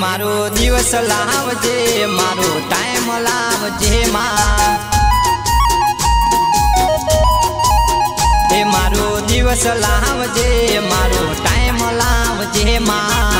મારો દિવસ લાવજે મારો ટાઈમ લાવજે માં. મારો દિવસ લાવજે મારો ટાઈમ લાવજે માં.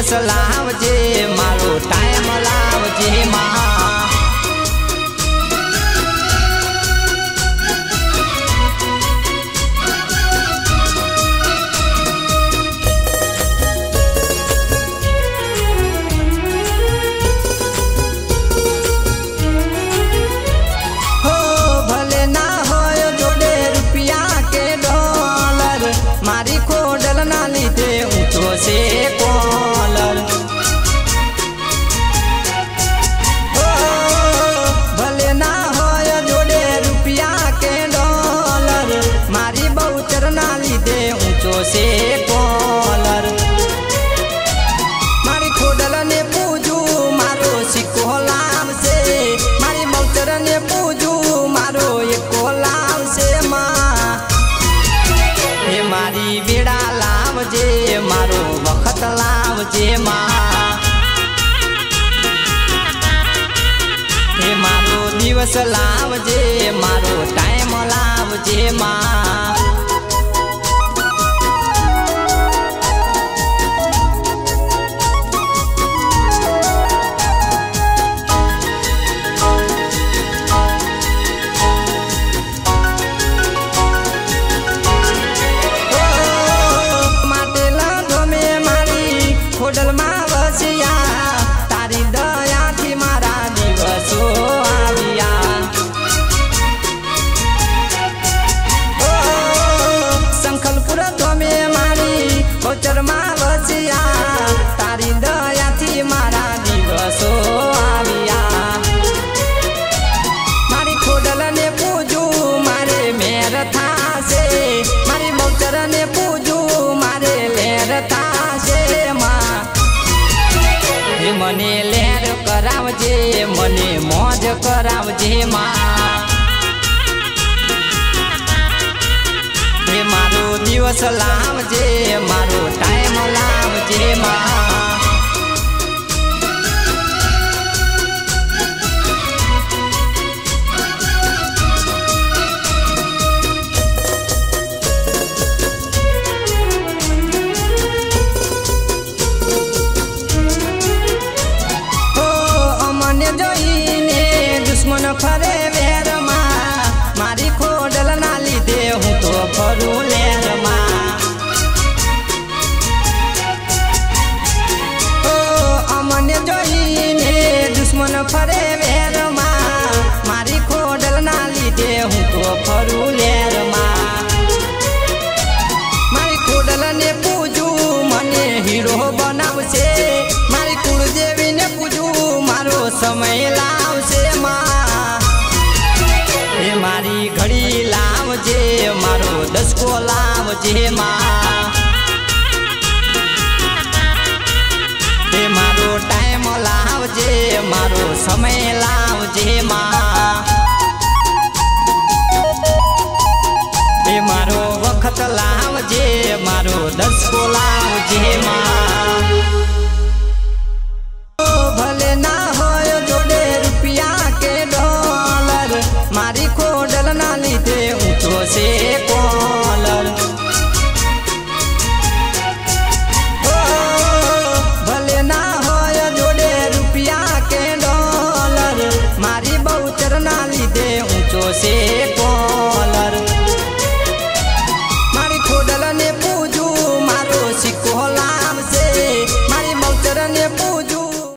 દિવસ લાવજે મારો ટાઈમ લાવજે માં. મારી ખોડલ ના લીધે ઊંચો છે કોલર છે કોલર. મારી ખોડલને પૂજું, મારો સિક્કો લાવશે. મારી બહુચર ને પૂજું, મારો એકો લાવશે માં. એ મારી વેડા લાવજે, મારો વખત લાવજે માં. મારો દિવસ લાવજે, મારો ટાઈમ લાવજે માં. મારી ખોડલમાં મને લેર કરાવજે મને મોજ કરાવજે માં. મારો દિવસ લાવજે મારો ટાઈમ લાવજે માં. લાવજે માં મારો ટાઈમ લાવજે મારો સમય લાવજે માં. você.